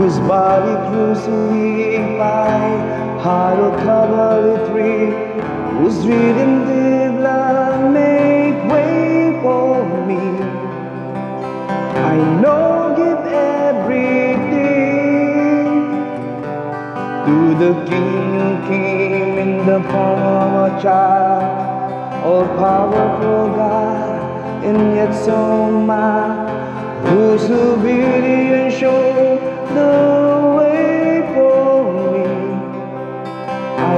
crucified, heart of Calvary tree, whose redemptive love make way for me. I know give everything to the King who came in the form of a child, all powerful God, and yet so mild, whose obedience showed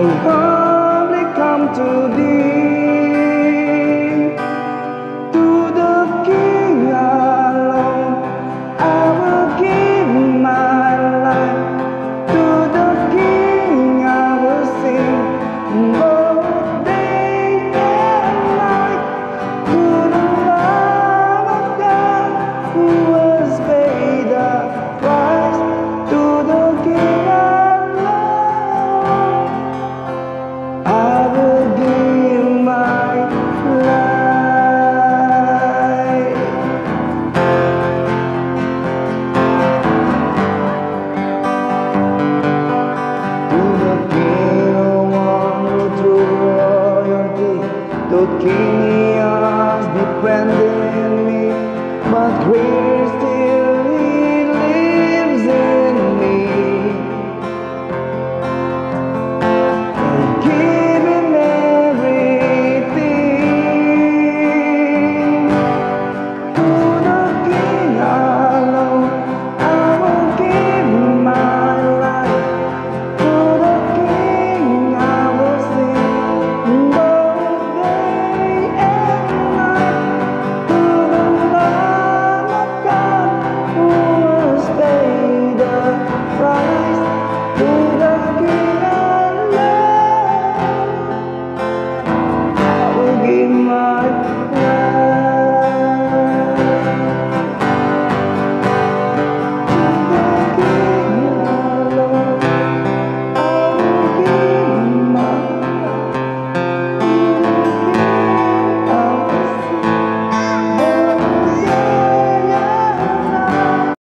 I chaos befriending me, but we're still.